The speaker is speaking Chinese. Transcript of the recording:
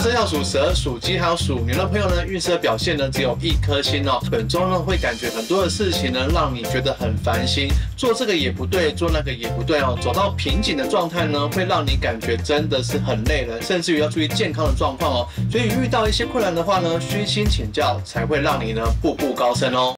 生肖属蛇属鸡还有属牛的朋友呢运势的表现呢只有一颗星哦。本周呢会感觉很多的事情呢让你觉得很烦心做这个也不对做那个也不对哦。走到瓶颈的状态呢会让你感觉真的是很累了甚至于要注意健康的状况哦。所以遇到一些困难的话呢虚心请教才会让你呢步步高升哦。